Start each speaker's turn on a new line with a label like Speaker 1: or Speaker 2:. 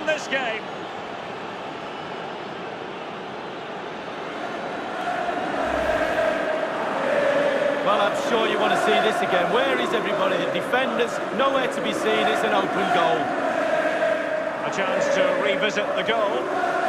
Speaker 1: win this game.
Speaker 2: Well, I'm sure you want to see this again. Where is everybody? The defenders, nowhere to be seen. It's an open goal.
Speaker 1: A chance to revisit the goal.